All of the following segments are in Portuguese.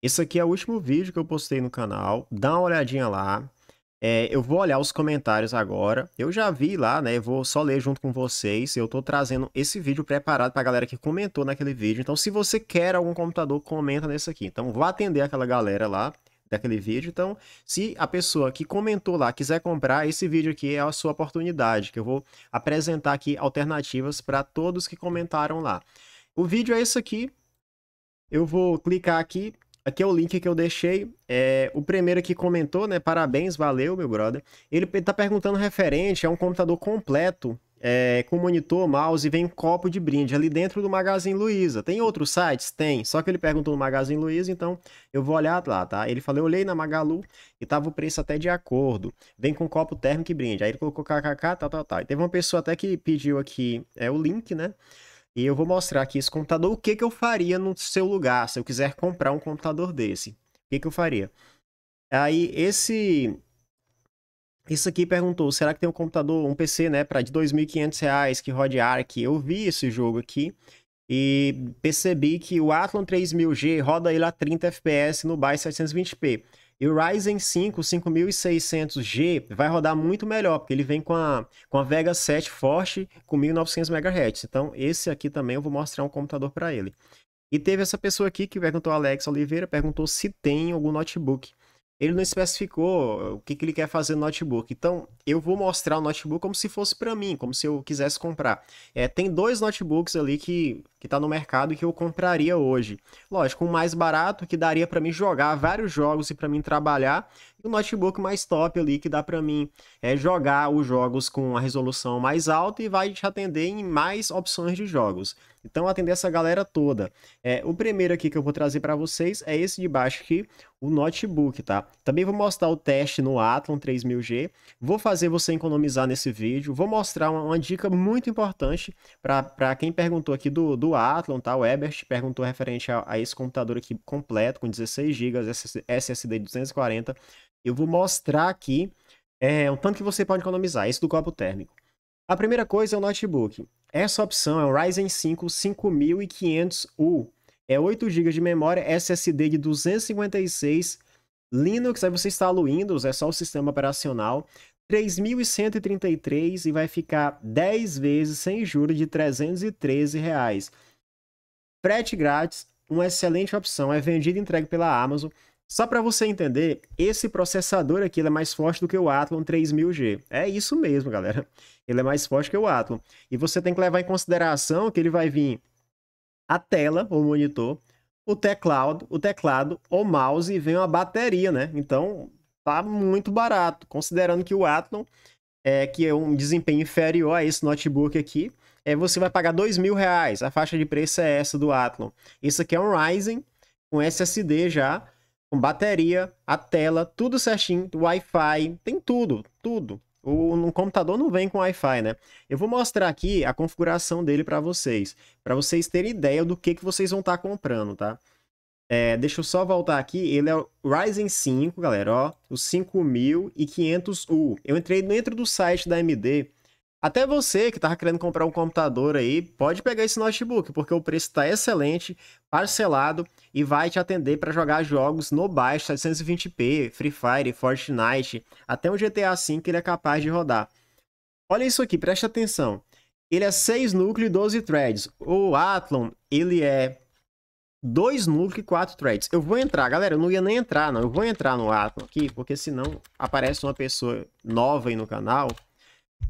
Esse aqui é o último vídeo que eu postei no canal. Dá uma olhadinha lá. É, eu vou olhar os comentários agora. Eu já vi lá, né? Eu vou só ler junto com vocês. Eu tô trazendo esse vídeo preparado pra galera que comentou naquele vídeo. Então, se você quer algum computador, comenta nesse aqui. Então, vou atender aquela galera lá daquele vídeo. Então, se a pessoa que comentou lá quiser comprar, esse vídeo aqui é a sua oportunidade, que eu vou apresentar aqui alternativas para todos que comentaram lá. O vídeo é esse aqui. Eu vou clicar aqui Aqui é o link que eu deixei. É, o primeiro que comentou, né? Parabéns, valeu, meu brother. Ele tá perguntando referente a um computador completo, é, com monitor, mouse e vem um copo de brinde ali dentro do Magazine Luiza. Tem outros sites? Tem. Só que ele perguntou no Magazine Luiza, então eu vou olhar lá, tá? Ele falou, eu olhei na Magalu e tava o preço até de acordo. Vem com copo térmico e brinde. Aí ele colocou kkk, tal, tal, tal. E teve uma pessoa até que pediu aqui é, o link, né? E eu vou mostrar aqui esse computador, o que, que eu faria no seu lugar, se eu quiser comprar um computador desse. O que, que eu faria? Aí, esse... Isso aqui perguntou, será que tem um computador, um PC, né, para de R$ 2.500 que rode Arc? Eu vi esse jogo aqui e percebi que o Athlon 3000G roda ele a 30 FPS no BIOS 720p. E o Ryzen 5 5600G vai rodar muito melhor, porque ele vem com a, com a Vega 7 forte com 1900 MHz. Então, esse aqui também eu vou mostrar um computador para ele. E teve essa pessoa aqui que perguntou, Alex Oliveira, perguntou se tem algum notebook ele não especificou o que, que ele quer fazer no notebook. Então, eu vou mostrar o notebook como se fosse para mim, como se eu quisesse comprar. É, tem dois notebooks ali que que está no mercado e que eu compraria hoje. Lógico, um mais barato que daria para mim jogar vários jogos e para mim trabalhar, e um notebook mais top ali que dá para mim é, jogar os jogos com a resolução mais alta e vai te atender em mais opções de jogos. Então, atender essa galera toda. É, o primeiro aqui que eu vou trazer para vocês é esse de baixo aqui, o notebook, tá? Também vou mostrar o teste no Athlon 3000G, vou fazer você economizar nesse vídeo, vou mostrar uma, uma dica muito importante para quem perguntou aqui do, do Athlon, tá? O Ebert perguntou referente a, a esse computador aqui completo, com 16 GB, SSD 240. Eu vou mostrar aqui é, o tanto que você pode economizar, esse do copo térmico. A primeira coisa é o notebook. Essa opção é o Ryzen 5 5500U. É 8 GB de memória, SSD de 256 Linux, aí você instala o Windows, é só o sistema operacional. 3.133 e vai ficar 10 vezes sem juros de 313 reais. Frete grátis, uma excelente opção, é vendido e entregue pela Amazon. Só para você entender, esse processador aqui é mais forte do que o Athlon 3000G. É isso mesmo, galera. Ele é mais forte que o Athlon. E você tem que levar em consideração que ele vai vir a tela, o monitor, o teclado, o teclado, o mouse e vem uma bateria, né? Então, tá muito barato, considerando que o Athlon é que é um desempenho inferior a esse notebook aqui, é, você vai pagar dois mil reais. A faixa de preço é essa do Athlon. Isso aqui é um Ryzen com SSD já, com bateria, a tela, tudo certinho, Wi-Fi, tem tudo, tudo. O no computador não vem com Wi-Fi, né? Eu vou mostrar aqui a configuração dele para vocês, para vocês terem ideia do que, que vocês vão estar tá comprando, tá? É, deixa eu só voltar aqui. Ele é o Ryzen 5, galera, ó, o 5500U. Eu entrei dentro do site da AMD até você que estava querendo comprar um computador aí, pode pegar esse notebook, porque o preço está excelente, parcelado e vai te atender para jogar jogos no baixo 720p, Free Fire, Fortnite, até o GTA V ele é capaz de rodar. Olha isso aqui, preste atenção. Ele é 6 núcleos e 12 threads. O Athlon, ele é 2 núcleos e 4 threads. Eu vou entrar, galera, eu não ia nem entrar, não. Eu vou entrar no Athlon aqui, porque senão aparece uma pessoa nova aí no canal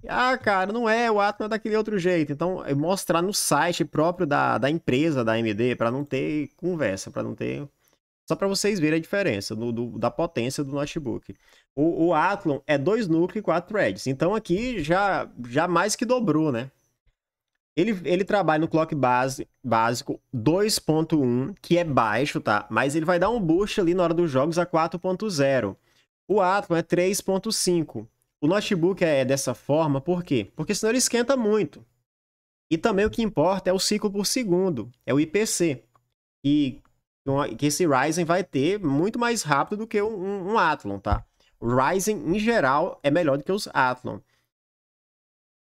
ah, cara, não é, o Atman é daquele outro jeito. Então, é mostrar no site próprio da, da empresa, da AMD, para não ter conversa, para não ter. Só para vocês verem a diferença do, do, da potência do notebook. O, o Athlon é dois núcleos e quatro threads. Então aqui já, já mais que dobrou, né? Ele, ele trabalha no clock base, básico 2.1, que é baixo, tá? Mas ele vai dar um boost ali na hora dos jogos a 4.0. O Athlon é 3.5. O notebook é dessa forma, por quê? Porque senão ele esquenta muito. E também o que importa é o ciclo por segundo, é o IPC. E que esse Ryzen vai ter muito mais rápido do que um, um Athlon, tá? O Ryzen, em geral, é melhor do que os Athlon.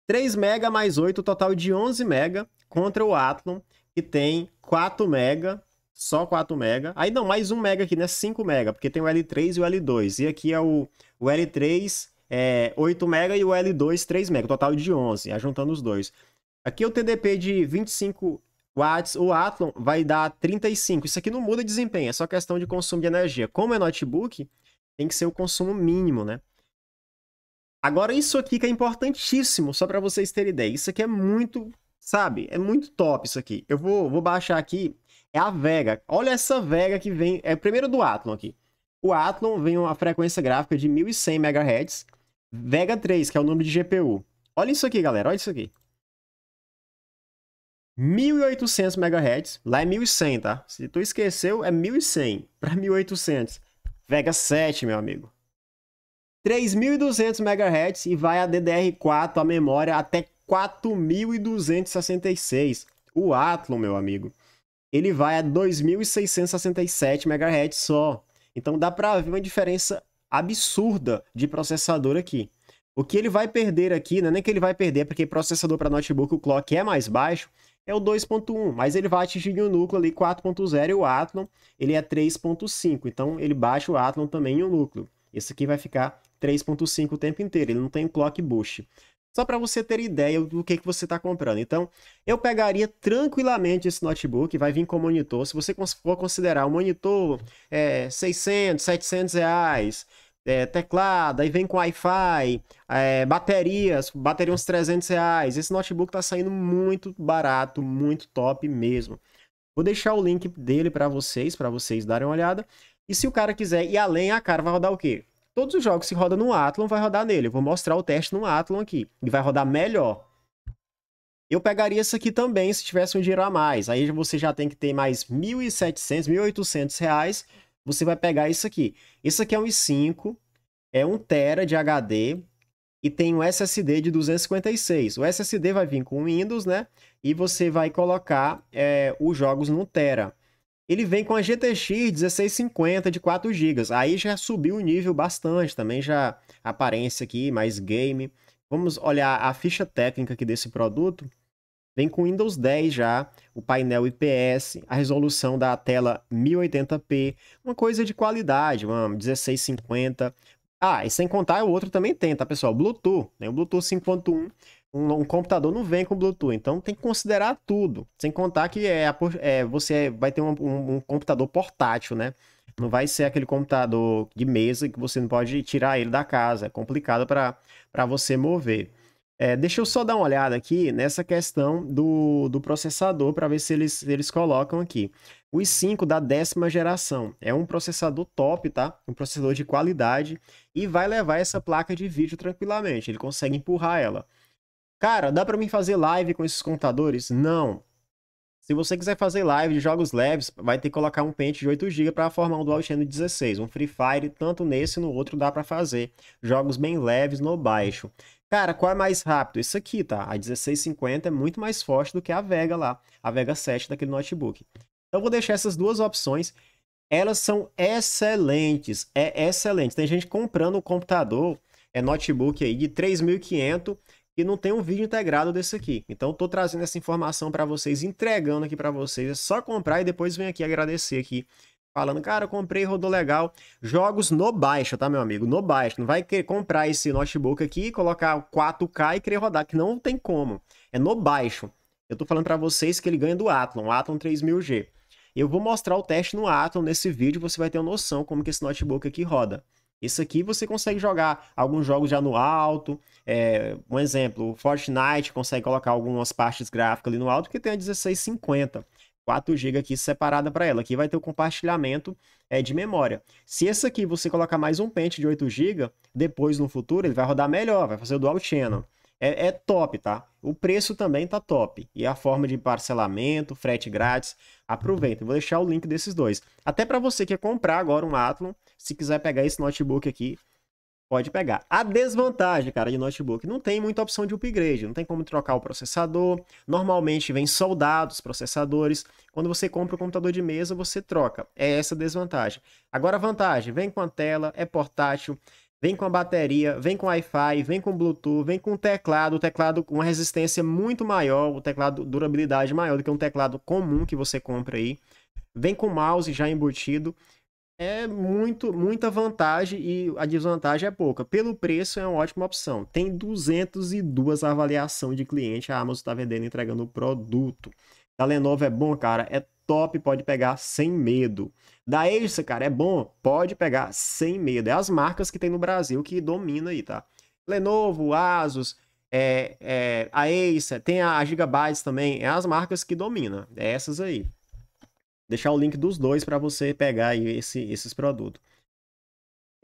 3 MB mais 8, total de 11 MB contra o Athlon, que tem 4 MB só 4 MB. Aí não, mais 1 MB aqui, né? 5 MB, porque tem o L3 e o L2. E aqui é o, o L3 é 8 MB e o L2 3 MB, total de 11, juntando os dois. Aqui é o TDP de 25 watts, o Athlon vai dar 35. Isso aqui não muda desempenho, é só questão de consumo de energia. Como é notebook, tem que ser o consumo mínimo, né? Agora, isso aqui que é importantíssimo, só para vocês terem ideia. Isso aqui é muito, sabe? É muito top isso aqui. Eu vou, vou baixar aqui. É a Vega. Olha essa Vega que vem. É primeiro do Athlon aqui. O Athlon vem uma frequência gráfica de 1100 MHz. Vega 3, que é o número de GPU. Olha isso aqui, galera. Olha isso aqui. 1800 MHz. Lá é 1100, tá? Se tu esqueceu, é 1100 para 1800. Vega 7, meu amigo. 3.200 MHz e vai a DDR4, a memória até 4.266. O Athlon, meu amigo, ele vai a 2.667 MHz só. Então dá para ver uma diferença absurda de processador aqui. O que ele vai perder aqui, não é nem que ele vai perder, porque processador para notebook o clock é mais baixo, é o 2.1, mas ele vai atingir o núcleo ali 4.0 e o Athlon ele é 3.5, então ele baixa o Athlon também em um núcleo. Esse aqui vai ficar 3.5 o tempo inteiro, ele não tem clock boost. Só para você ter ideia do que, que você está comprando. Então, eu pegaria tranquilamente esse notebook, vai vir com monitor. Se você for considerar o um monitor é, 600, 700 reais, é, teclado, aí vem com Wi-Fi, é, baterias, bateria uns 300 reais. Esse notebook está saindo muito barato, muito top mesmo. Vou deixar o link dele para vocês, para vocês darem uma olhada. E se o cara quiser ir além, a cara vai rodar o quê? Todos os jogos que roda no Athlon vai rodar nele. Eu vou mostrar o teste no Athlon aqui. E vai rodar melhor. Eu pegaria isso aqui também se tivesse um dinheiro a mais. Aí você já tem que ter mais 1.700, 1.800 reais. Você vai pegar isso aqui. Isso aqui é um i5, é 1 tera de HD e tem um SSD de 256. O SSD vai vir com Windows, né? E você vai colocar é, os jogos no tera. Ele vem com a GTX 1650 de 4 GB. Aí já subiu o nível bastante, também já aparência aqui, mais game. Vamos olhar a ficha técnica aqui desse produto. Vem com Windows 10 já, o painel IPS, a resolução da tela 1080p, uma coisa de qualidade, uma 1650. Ah, e sem contar o outro também tem, tá pessoal? Bluetooth, né? O Bluetooth 5.1 um, um, computador não vem com Bluetooth, então tem que considerar tudo. Sem contar que é, é você vai ter um, um, um, computador portátil, né? Não vai ser aquele computador de mesa que você não pode tirar ele da casa. É complicado para você mover. É, deixa eu só dar uma olhada aqui nessa questão do, do processador para ver se eles, eles colocam aqui. O i5 da décima geração é um processador top, tá? Um processador de qualidade e vai levar essa placa de vídeo tranquilamente. Ele consegue empurrar ela. Cara, dá para mim fazer live com esses computadores? Não. Se você quiser fazer live de jogos leves, vai ter que colocar um pente de 8 GB para formar um Dual Channel 16. Um Free Fire, tanto nesse e no outro dá para fazer. Jogos bem leves no baixo. Cara, qual é mais rápido? Esse aqui, tá? A 1650 é muito mais forte do que a Vega lá, a Vega 7 daquele notebook. Então vou deixar essas duas opções. Elas são excelentes, é excelente. Tem gente comprando um computador, é notebook aí de 3.500 e não tem um vídeo integrado desse aqui. Então estou trazendo essa informação para vocês, entregando aqui para vocês. É só comprar e depois vem aqui agradecer aqui. Falando, cara, comprei, rodou legal. Jogos no baixo, tá, meu amigo? No baixo. Não vai querer comprar esse notebook aqui, colocar 4K e querer rodar, que não tem como. É no baixo. Eu tô falando para vocês que ele ganha do Athlon, Athlon 3000G. Eu vou mostrar o teste no Athlon nesse vídeo, você vai ter uma noção como que esse notebook aqui roda. Isso aqui você consegue jogar alguns jogos já no alto. É, um exemplo, o Fortnite consegue colocar algumas partes gráficas ali no alto, que tem a 1650. 4 GB aqui separada para ela. Aqui vai ter o compartilhamento é, de memória. Se esse aqui você colocar mais um pente de 8 GB, depois no futuro ele vai rodar melhor, vai fazer o dual channel. É, é, top, tá? O preço também tá top. E a forma de parcelamento, frete grátis. Aproveita, vou deixar o link desses dois. Até para você que quer comprar agora um Athlon, se quiser pegar esse notebook aqui, pode pegar. A desvantagem, cara, de notebook, não tem muita opção de upgrade, não tem como trocar o processador. Normalmente vem soldados processadores. Quando você compra o computador de mesa, você troca. É essa a desvantagem. Agora a vantagem, vem com a tela, é portátil, vem com a bateria, vem com Wi-Fi, vem com Bluetooth, vem com teclado, o teclado com uma resistência muito maior, o teclado durabilidade maior do que um teclado comum que você compra aí. Vem com mouse já embutido. É muito, muita vantagem e a desvantagem é pouca. Pelo preço é uma ótima opção. Tem 202 avaliação de cliente, a Amazon está vendendo entregando o produto. Da Lenovo é bom, cara, é top, pode pegar sem medo. Da Acer, cara, é bom, pode pegar sem medo. É as marcas que tem no Brasil que domina aí, tá? Lenovo, Asus, é, é, a Acer, tem a Gigabytes também, é as marcas que dominam, é essas aí. Deixar o link dos dois para você pegar esse, esses produtos.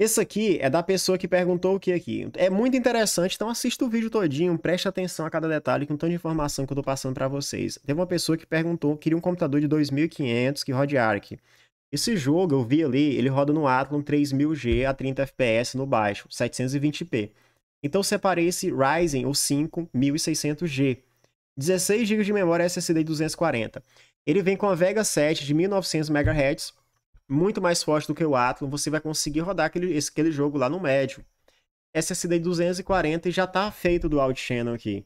Esse aqui é da pessoa que perguntou o que aqui. É muito interessante, então assista o vídeo todinho, preste atenção a cada detalhe com tanta informação que eu tô passando para vocês. Teve uma pessoa que perguntou, queria um computador de 2500 que rode ARC. Esse jogo, eu vi ali, ele roda no Athlon 3000G a 30 FPS no baixo, 720p. Então separei esse Ryzen, o 5 1600G. 16 GB de memória SSD 240. Ele vem com a Vega 7 de 1900 MHz, muito mais forte do que o Athlon, você vai conseguir rodar aquele, esse, aquele jogo lá no médio. SSD 240 e já está feito do Alt Channel aqui.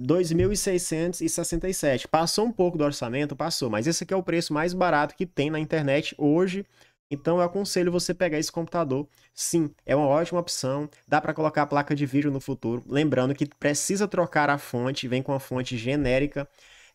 2.667. Passou um pouco do orçamento? Passou, mas esse aqui é o preço mais barato que tem na internet hoje. Então eu aconselho você pegar esse computador. Sim, é uma ótima opção. Dá para colocar a placa de vídeo no futuro. Lembrando que precisa trocar a fonte, vem com a fonte genérica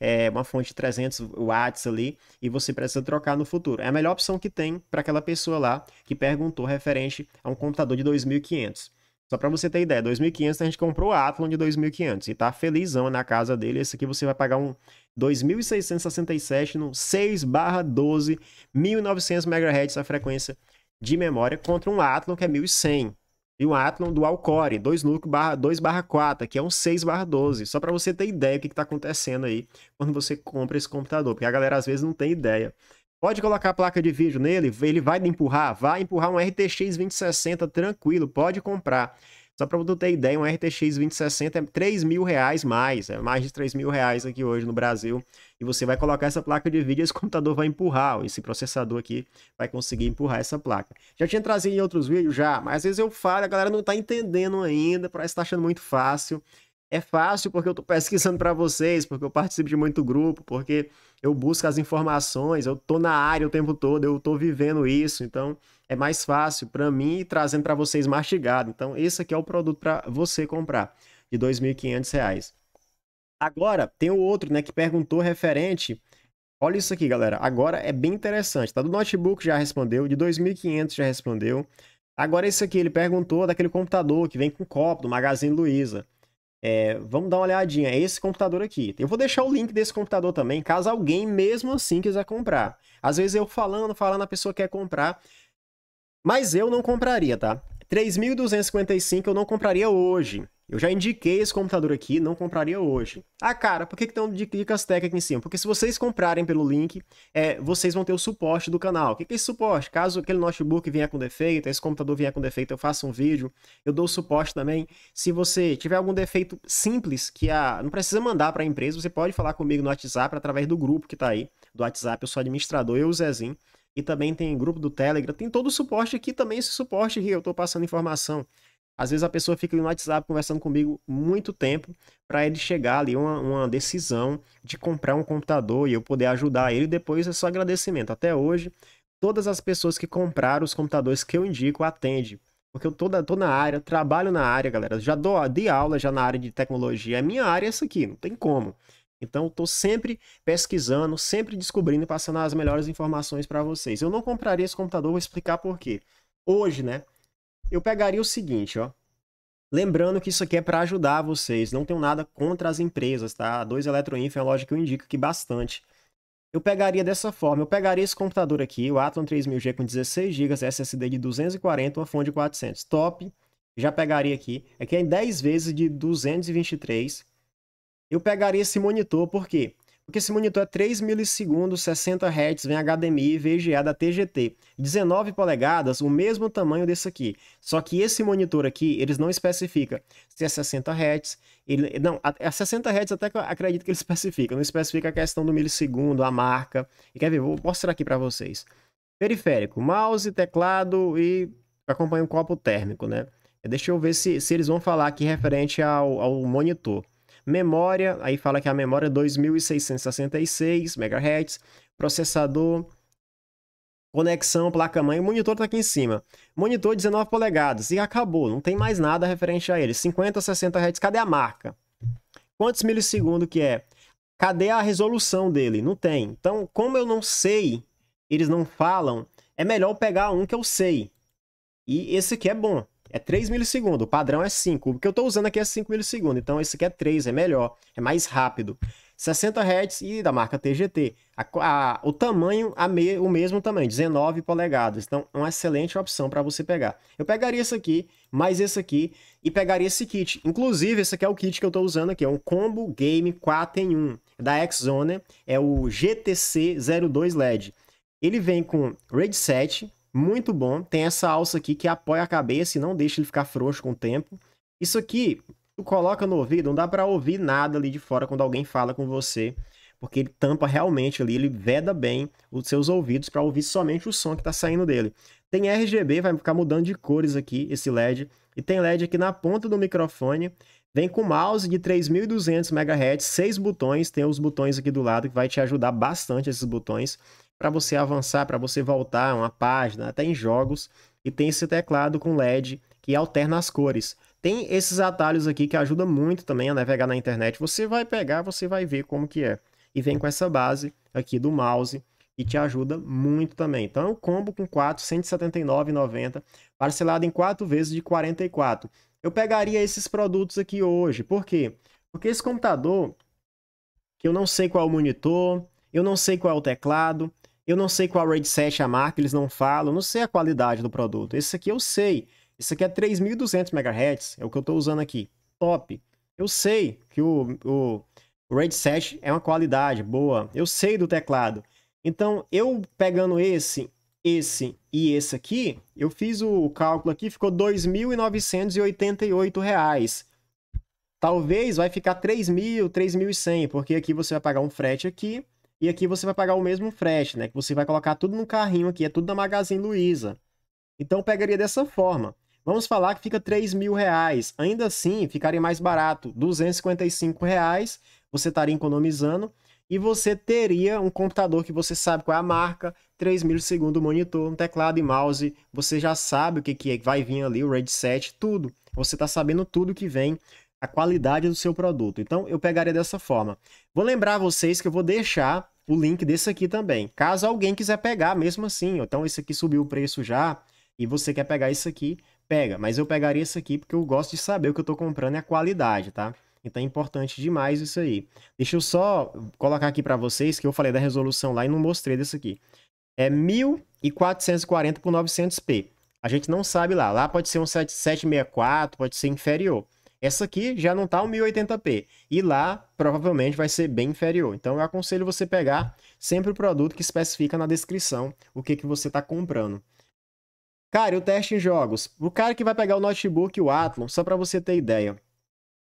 é, uma fonte de 300 watts ali e você precisa trocar no futuro. É a melhor opção que tem para aquela pessoa lá que perguntou referente a um computador de 2.500. Só para você ter ideia, 2.500 a gente comprou o Athlon de 2.500 e tá felizão na casa dele. Esse aqui você vai pagar um 2.667 no 6/12 1900 MHz a frequência de memória contra um Athlon que é 1100 e um Athlon Dual Core 2 núcleo barra 2 barra 4, que é um 6 barra 12. Só para você ter ideia do que está acontecendo aí quando você compra esse computador, porque a galera às vezes não tem ideia. Pode colocar a placa de vídeo nele, ele vai empurrar, vai empurrar um RTX 2060 tranquilo, pode comprar. Só para você ter ideia, um RTX 2060 é 3 mil reais mais, é mais de 3 mil reais aqui hoje no Brasil. E você vai colocar essa placa de vídeo e esse computador vai empurrar, esse processador aqui vai conseguir empurrar essa placa. Já tinha trazido em outros vídeos, já, mas às vezes eu falo, a galera não tá entendendo ainda, parece que tá achando muito fácil. É fácil porque eu tô pesquisando para vocês, porque eu participo de muito grupo, porque eu busco as informações, eu tô na área o tempo todo, eu tô vivendo isso, então é mais fácil para mim e trazendo para vocês mastigado. Então, esse aqui é o produto para você comprar, de R$ 2.500. Agora, tem o outro, né, que perguntou referente. Olha isso aqui, galera. Agora é bem interessante. Tá do notebook já respondeu, de 2.500 já respondeu. Agora esse aqui, ele perguntou daquele computador que vem com copo, do Magazine Luiza. É, vamos dar uma olhadinha. É esse computador aqui. Eu vou deixar o link desse computador também, caso alguém mesmo assim quiser comprar. Às vezes eu falando, falando, a pessoa quer comprar. Mas eu não compraria, tá? 3.255 eu não compraria hoje. Eu já indiquei esse computador aqui, não compraria hoje. Ah, cara, por que, que tem dicas técnicas em cima? Porque se vocês comprarem pelo link, é, vocês vão ter o suporte do canal. O que, que é esse suporte? Caso aquele notebook venha com defeito, esse computador venha com defeito, eu faço um vídeo, eu dou suporte também. Se você tiver algum defeito simples, que a, não precisa mandar para a empresa, você pode falar comigo no WhatsApp, através do grupo que está aí, do WhatsApp, eu sou administrador, eu o Zezinho. E também tem grupo do Telegram, tem todo o suporte aqui também, esse suporte aqui, eu estou passando informação. Às vezes a pessoa fica no WhatsApp conversando comigo muito tempo para ele chegar ali uma, uma decisão de comprar um computador e eu poder ajudar ele. Depois é só agradecimento. Até hoje, todas as pessoas que compraram os computadores que eu indico atende. Porque eu tô, tô na área, trabalho na área, galera. Já dou de aula já na área de tecnologia. É minha área essa aqui, não tem como. Então, estou sempre pesquisando, sempre descobrindo e passando as melhores informações para vocês. Eu não compraria esse computador, vou explicar por quê. Hoje, né? eu pegaria o seguinte, ó. Lembrando que isso aqui é para ajudar vocês, não tenho nada contra as empresas, tá? A 2 Eletroinf é uma loja que eu indico aqui bastante. Eu pegaria dessa forma, eu pegaria esse computador aqui, o Athlon 3000G com 16 GB, SSD de 240, uma fonte de 400, top. Já pegaria aqui, aqui é em 10 vezes de 223. Eu pegaria esse monitor, por quê? Porque esse monitor é 3 milissegundos, 60 Hz, vem HDMI VGA da TGT. 19 polegadas, o mesmo tamanho desse aqui. Só que esse monitor aqui, eles não especificam se é 60 Hz. Ele, não, a, a 60 Hz até que eu acredito que ele especifica. Não especifica a questão do milissegundo, a marca. E quer ver? Vou mostrar aqui para vocês. Periférico, mouse, teclado e acompanha um copo térmico, né? Deixa eu ver se, se eles vão falar aqui referente ao, ao monitor. Memória, aí fala que a memória é 2666 MHz. Processador conexão, placa-mãe, monitor tá aqui em cima. Monitor 19 polegadas e acabou, não tem mais nada referente a ele. 50, 60 Hz, cadê a marca? Quantos milissegundos que é? Cadê a resolução dele? Não tem. Então, como eu não sei, eles não falam, é melhor pegar um que eu sei. E esse aqui é bom. É 3 milissegundos. O padrão é 5. O que eu estou usando aqui é 5 milissegundos. Então, esse aqui é 3, é melhor. É mais rápido. 60 Hz e da marca TGT. A, a, o tamanho, a me, o mesmo tamanho, 19 polegadas. Então, uma excelente opção para você pegar. Eu pegaria esse aqui, mais esse aqui, e pegaria esse kit. Inclusive, esse aqui é o kit que eu estou usando aqui. É um Combo Game 4 em 1 da Xzone. É o GTC 02 LED. Ele vem com RAID 7, muito bom. Tem essa alça aqui que apoia a cabeça e não deixa ele ficar frouxo com o tempo. Isso aqui, tu coloca no ouvido, não dá para ouvir nada ali de fora quando alguém fala com você, porque ele tampa realmente ali, ele veda bem os seus ouvidos para ouvir somente o som que está saindo dele. Tem RGB, vai ficar mudando de cores aqui esse LED, e tem LED aqui na ponta do microfone. Vem com mouse de 3200 MHz, seis botões, tem os botões aqui do lado que vai te ajudar bastante esses botões para você avançar, para você voltar uma página, até em jogos. E tem esse teclado com LED que alterna as cores. Tem esses atalhos aqui que ajudam muito também a navegar na internet. Você vai pegar, você vai ver como que é. E vem com essa base aqui do mouse e te ajuda muito também. Então, é um combo com 4, R$ 179,90, parcelado em 4 vezes de 44. Eu pegaria esses produtos aqui hoje. Por quê? Porque esse computador, que eu não sei qual é o monitor, eu não sei qual é o teclado, eu não sei qual RAID 7 é a marca, eles não falam, não sei a qualidade do produto. Esse aqui eu sei. Esse aqui é 3.200 MHz, é o que eu estou usando aqui. Top. Eu sei que o, o, RAID 7 é uma qualidade boa. Eu sei do teclado. Então, eu pegando esse, esse e esse aqui, eu fiz o cálculo aqui, ficou R$ 2.988. Talvez vai ficar 3.000, 3.100, porque aqui você vai pagar um frete aqui e aqui você vai pagar o mesmo frete, né? Que você vai colocar tudo no carrinho aqui, é tudo da Magazine Luiza. Então pegaria dessa forma. Vamos falar que fica 3 mil reais. Ainda assim, ficaria mais barato. 255 reais, você estaria economizando. E você teria um computador que você sabe qual é a marca, 3 mil segundo monitor, um teclado e mouse. Você já sabe o que, que vai vir ali, o RAID 7, tudo. Você está sabendo tudo que vem a qualidade do seu produto. Então, eu pegaria dessa forma. Vou lembrar vocês que eu vou deixar o link desse aqui também. Caso alguém quiser pegar, mesmo assim, então esse aqui subiu o preço já e você quer pegar isso aqui, pega. Mas eu pegaria esse aqui porque eu gosto de saber o que eu estou comprando é a qualidade, tá? Então é importante demais isso aí. Deixa eu só colocar aqui para vocês que eu falei da resolução lá e não mostrei desse aqui. É 1440 por 900p. A gente não sabe lá. Lá pode ser um 764, pode ser inferior. Essa aqui já não o 1080p. E lá, provavelmente, vai ser bem inferior. Então, eu aconselho você pegar sempre o produto que especifica na descrição o que, que você está comprando. Cara, o teste em jogos. O cara que vai pegar o notebook o Athlon, só para você ter ideia.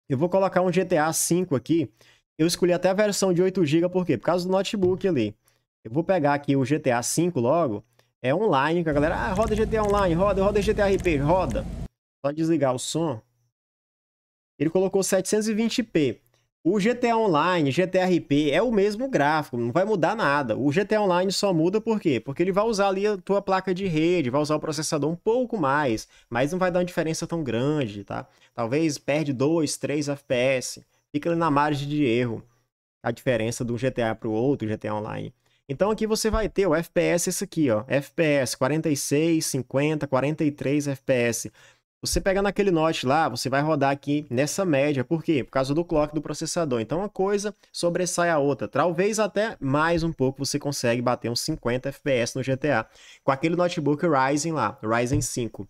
Eu vou colocar um GTA V aqui. Eu escolhi até a versão de 8GB, por quê? Por causa do notebook ali. Eu vou pegar aqui o GTA V logo. É online, que a galera... Ah, roda GTA Online, roda, roda GTA RP, roda. Só desligar o som ele colocou 720p. O GTA Online, GTA RP é o mesmo gráfico, não vai mudar nada. O GTA Online só muda por quê? Porque ele vai usar ali a tua placa de rede, vai usar o processador um pouco mais, mas não vai dar uma diferença tão grande, tá? Talvez perde 2, 3 FPS, fica na margem de erro a diferença do GTA para o outro GTA Online. Então aqui você vai ter o FPS esse aqui, ó, FPS 46, 50, 43 FPS. Você pega naquele note lá, você vai rodar aqui nessa média. Por quê? Por causa do clock do processador. Então, uma coisa sobressai a outra. Talvez até mais um pouco você consegue bater uns 50 FPS no GTA. Com aquele notebook Ryzen lá, Ryzen 5.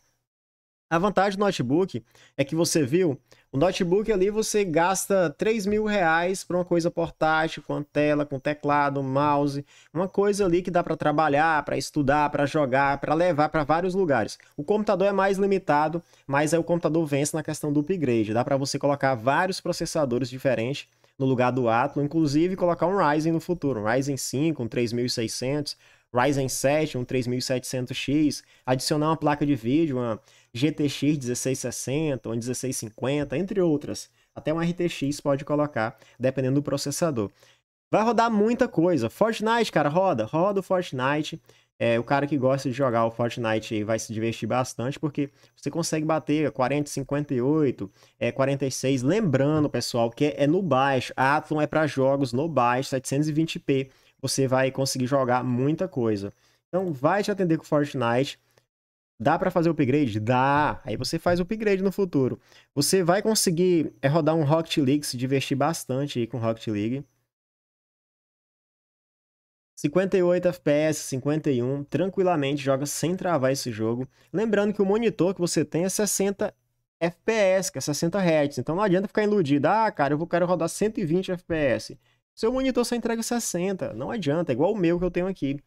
A vantagem do notebook é que você viu, o notebook ali você gasta 3 mil reais para uma coisa portátil, com tela, com teclado, mouse, uma coisa ali que dá para trabalhar, para estudar, para jogar, para levar para vários lugares. O computador é mais limitado, mas aí o computador vence na questão do upgrade. Dá para você colocar vários processadores diferentes no lugar do Athlon, inclusive colocar um Ryzen no futuro, um Ryzen 5, um 3600, Ryzen 7, um 3700X, adicionar uma placa de vídeo, uma GTX 1660 ou 1650, entre outras. Até um RTX pode colocar, dependendo do processador. Vai rodar muita coisa. Fortnite, cara, roda. Roda o Fortnite. É, o cara que gosta de jogar o Fortnite vai se divertir bastante, porque você consegue bater 40, 58, é, 46. Lembrando, pessoal, que é no baixo. A Athlon é para jogos no baixo, 720p. Você vai conseguir jogar muita coisa. Então, vai te atender com Fortnite. Dá para fazer upgrade? Dá. Aí você faz upgrade no futuro. Você vai conseguir é, rodar um Rocket League, se divertir bastante aí com Rocket League. 58 FPS, 51, tranquilamente joga sem travar esse jogo. Lembrando que o monitor que você tem é 60 FPS, que é 60 Hz. Então não adianta ficar iludido. Ah, cara, eu quero rodar 120 FPS. Seu monitor só entrega 60. Não adianta, é igual o meu que eu tenho aqui.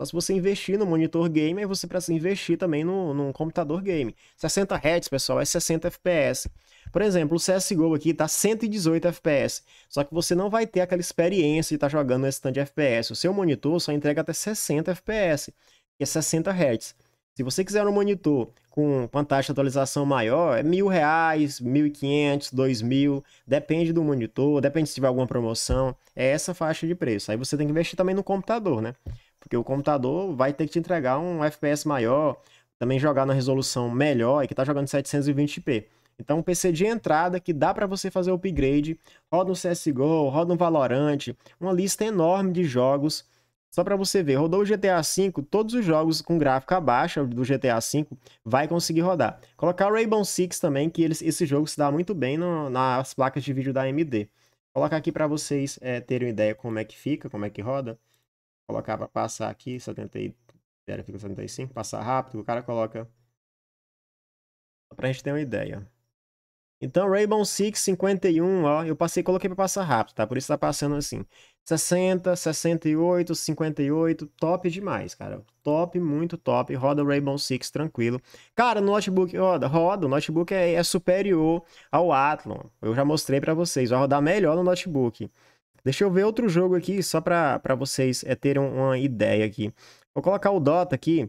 Só se você investir no monitor game, aí você precisa investir também no, computador game. 60 Hz, pessoal, é 60 FPS. Por exemplo, o CSGO aqui tá 118 FPS. Só que você não vai ter aquela experiência de estar tá jogando nesse tanto de FPS. O seu monitor só entrega até 60 FPS, que é 60 Hz. Se você quiser um monitor com, com taxa de atualização maior, é mil reais, mil e quinhentos, dois mil, depende do monitor, depende se tiver alguma promoção, é essa faixa de preço. Aí você tem que investir também no computador, né? Porque o computador vai ter que te entregar um FPS maior, também jogar na resolução melhor e que tá jogando 720p. Então, um PC de entrada que dá para você fazer o upgrade, roda no CSGO, roda no Valorant, uma lista enorme de jogos. Só para você ver, rodou o GTA V, todos os jogos com gráfico abaixo do GTA V vai conseguir rodar. Colocar o Rainbow Six também, que eles, esse jogo se dá muito bem no, nas placas de vídeo da AMD. Colocar aqui para vocês é, terem uma ideia como é que fica, como é que roda. Colocar para passar aqui, 70, fica 75, passar rápido, o cara coloca... Só pra gente ter uma ideia. Então, Rainbow Six 51, ó, eu passei, coloquei para passar rápido, tá? Por isso tá passando assim. 60, 68, 58, top demais, cara. Top, muito top. Roda o Rainbow Six tranquilo. Cara, no notebook roda, roda. O notebook é, é superior ao Athlon. Eu já mostrei para vocês. Vai rodar melhor no notebook. Deixa eu ver outro jogo aqui, só para vocês é, terem uma ideia aqui. Vou colocar o Dota aqui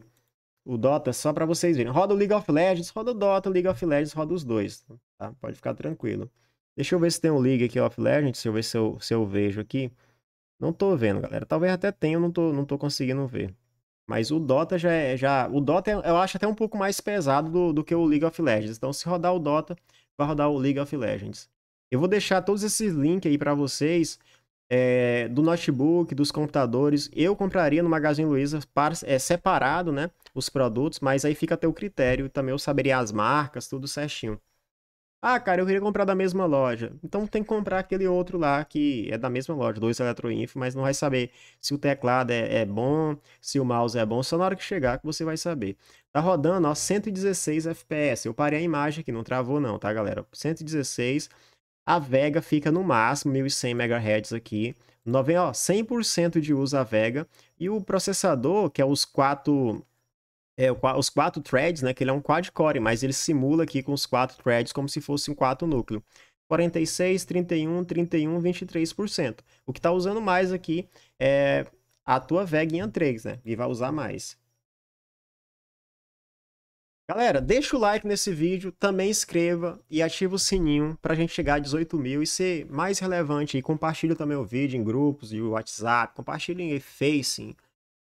o Dota só para vocês verem. Roda o League of Legends, roda o Dota, League of Legends, roda os dois, tá? Pode ficar tranquilo. Deixa eu ver se tem um League aqui of Legends, deixa eu ver se eu, se eu vejo aqui. Não tô vendo, galera. Talvez até tenha, eu não tô, não tô conseguindo ver. Mas o Dota já é. Já, o Dota é, eu acho até um pouco mais pesado do, do que o League of Legends. Então, se rodar o Dota, vai rodar o League of Legends. Eu vou deixar todos esses links aí para vocês é, do notebook, dos computadores. Eu compraria no Magazine Luiza para, é, separado, né? Os produtos, mas aí fica a teu critério. Também eu saberia as marcas, tudo certinho. Ah, cara, eu queria comprar da mesma loja. Então tem que comprar aquele outro lá que é da mesma loja, dois Eletroinfo, mas não vai saber se o teclado é, é, bom, se o mouse é bom, só na hora que chegar que você vai saber. Tá rodando, ó, 116 FPS. Eu parei a imagem aqui, não travou não, tá, galera? 116 a Vega fica no máximo 1100 MHz aqui. 100% de uso a Vega. E o processador, que é os quatro, é, os quatro threads, né? Que ele é um quad-core, mas ele simula aqui com os quatro threads como se fosse um quatro núcleo. 46, 31, 31, 23%. O que está usando mais aqui é a tua Vega em 3, né? E vai usar mais. Galera, deixa o like nesse vídeo, também inscreva e ativa o sininho para a gente chegar a 18 mil e ser mais relevante. E compartilha também o vídeo em grupos e WhatsApp, compartilha em Facing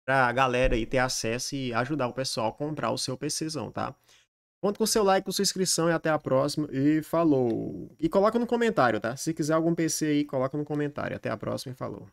para a galera aí ter acesso e ajudar o pessoal a comprar o seu PCzão, tá? Conto com seu like, com sua inscrição e até a próxima. E falou! E coloca no comentário, tá? Se quiser algum PC aí, coloca no comentário. Até a próxima e falou!